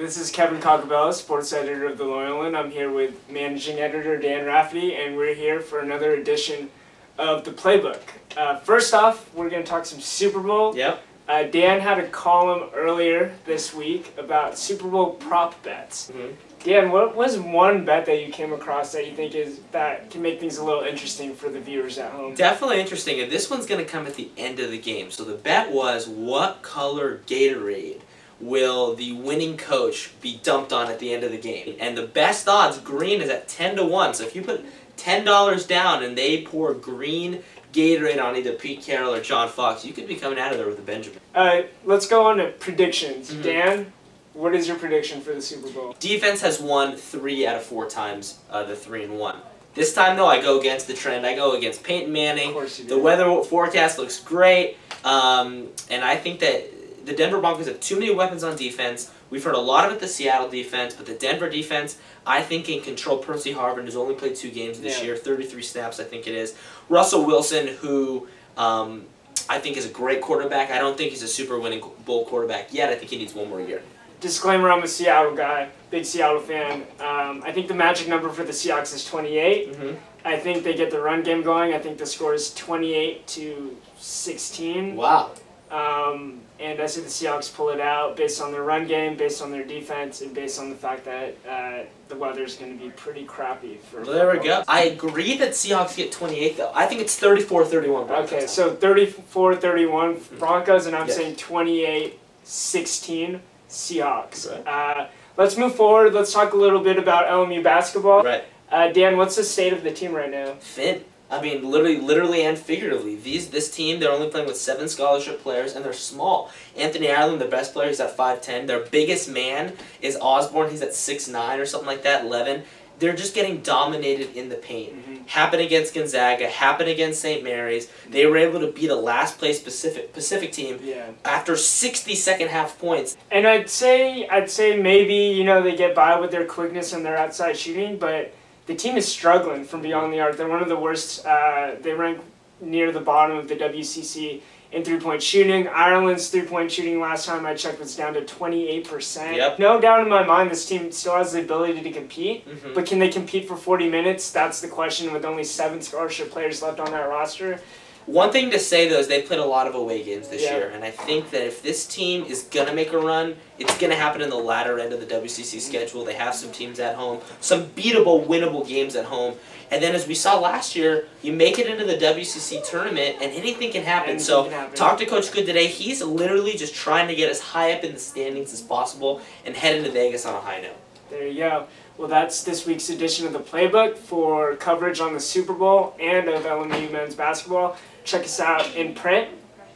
This is Kevin Cacabelos, sports editor of the Loyolan. I'm here with managing editor Dan Raffety, and we're here for another edition of the Playbook. Uh, first off, we're going to talk some Super Bowl. Yep. Uh, Dan had a column earlier this week about Super Bowl prop bets. Mhm. Dan, what was one bet that you came across that you think is that can make things a little interesting for the viewers at home? Definitely interesting, and this one's going to come at the end of the game. So the bet was what color Gatorade will the winning coach be dumped on at the end of the game? And the best odds, green, is at 10 to 1. So if you put $10 down and they pour green Gatorade on either Pete Carroll or John Fox, you could be coming out of there with a Benjamin. All right, let's go on to predictions. Mhm. Dan, what is your prediction for the Super Bowl? Defense has won three out of four times uh, the three and one. This time though, I go against the trend. I go against Peyton Manning. Of course you do. The weather forecast looks great, um, and I think that the Denver Broncos have too many weapons on defense. We've heard a lot about the Seattle defense, but the Denver defense, I think, can control Percy Harvin, who's only played two games this Yeah. year, 33 snaps, I think it is. Russell Wilson, who um, I think is a great quarterback. I don't think he's a Super winning Bowl quarterback yet. I think he needs one more year. Disclaimer: I'm a Seattle guy, big Seattle fan. Um, I think the magic number for the Seahawks is 28. Mm-hmm. I think they get the run game going. I think the score is 28 to 16. Wow. Um, and I see the Seahawks pull it out based on their run game, based on their defense, and based on the fact that uh, the is going to be pretty crappy for. Well, there we go. I agree that Seahawks get 28, though. I think it's 34-31 Broncos. Okay, so 34-31 Broncos, and I'm Yes. saying 28-16 Seahawks. Right. Uh, let's move forward. Let's talk a little bit about LMU basketball. Right. Uh, Dan, what's the state of the team right now? Finn. I mean, literally, literally and figuratively. These this team, they're only playing with seven scholarship players, and they're small. Anthony Ireland, the best player, is at five ten. Their biggest man is Osborne. He's at six nine or something like that, eleven. They're just getting dominated in the paint. Mhm. Happened against Gonzaga. Happened against St. Mary's. They were able to beat a last place Pacific Pacific team Yeah. after 60 second half points. And I'd say I'd say maybe you know they get by with their quickness and their outside shooting, but the team is struggling from beyond the arc. They're one of the worst. Uh, they rank near the bottom of the WCC in three point shooting. Ireland's three point shooting last time I checked was down to twenty eight percent. Yep. No doubt in my mind, this team still has the ability to compete. Mhm. But can they compete for 40 minutes? That's the question with only seven scholarship players left on that roster. One thing to say though is they played a lot of away games this Yeah. year, and I think that if this team is gonna make a run, it's gonna happen in the latter end of the WCC mm-hmm. schedule. They have some teams at home, some beatable, winnable games at home, and then as we saw last year, you make it into the WCC tournament, and anything can happen. Anything so can happen. talk to Coach Good today. He's literally just trying to get as high up in the standings as possible and head into Vegas on a high note. There you go. Well, that's this week's edition of the Playbook for coverage on the Super Bowl and of LMU men's basketball. Check us out in print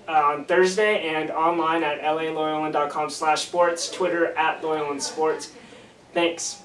uh, on Thursday and online at laloyolan.com slash sports, Twitter at Loyolan Sports. Thanks.